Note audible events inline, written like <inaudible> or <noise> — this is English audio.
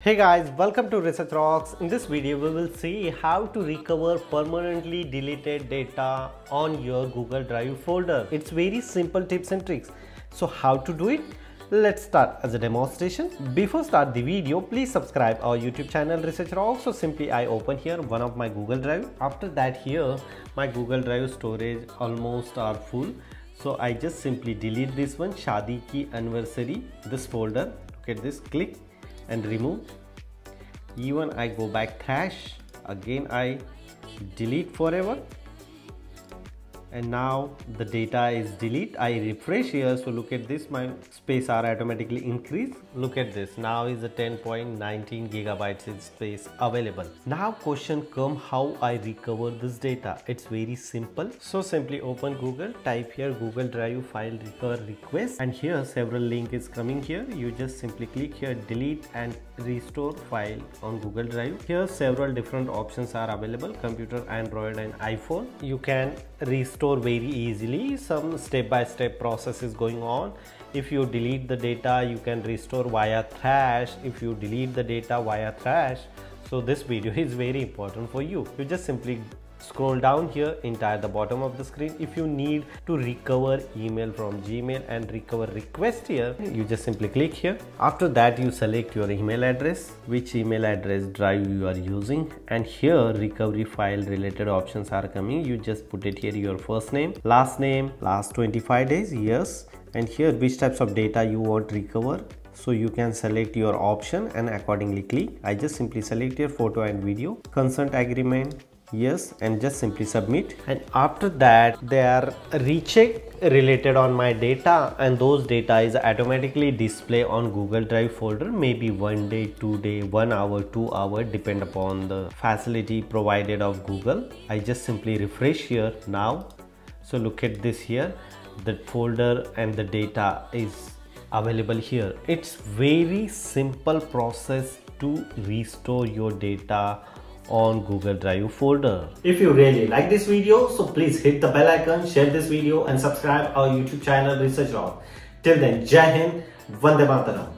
Hey guys, welcome to Research Rocks. In this video, we will see how to recover permanently deleted data on your Google Drive folder. It's very simple tips and tricks. So how to do it? Let's start as a demonstration. Before start the video, please subscribe our YouTube channel Research Rocks. So simply I open here one of my Google Drive. After that here, my Google Drive storage almost are full. So I just simply delete this one, Shadi Ki Anniversary, this folder. Look at this, click and remove. Even I go back trash. Again I delete forever and now the data is delete. I refresh here. So look at this. My space are automatically increased look at this. Now is a 10.19 gigabytes in space available. Now question come how i recover this data? It's very simple. So simply open google type here google drive file recover request. And here several link is coming here. You just simply click here delete and restore file on google drive. Here several different options are available. Computer android and iphone. You can restore store very easily. Some step-by-step -step process is going on. If you delete the data you can restore via trash. If you delete the data via trash so this video <laughs> is very important for you. You just simply scroll down here entire the bottom of the screen. If you need to recover email from gmail and recover request here you just simply click here. After that you select your email address. Which email address drive you are using? And here recovery file related options are coming. You just put it here your first name last name last 25 days yes and here which types of data you want recover. So you can select your option and accordingly click. I just simply select your photo and video. Consent agreement yes and just simply submit. And after that they are recheck related on my data and those data is automatically display on google drive folder maybe one day two day one hour two hour depend upon the facility provided of google. I just simply refresh here now. So look at this here. The folder and the data is available here. It's very simple process to restore your data on Google Drive folder. If you really like this video, so please hit the bell icon, share this video and subscribe our YouTube channel Research Rock. Till then, Jai Hind, Vande Mataram.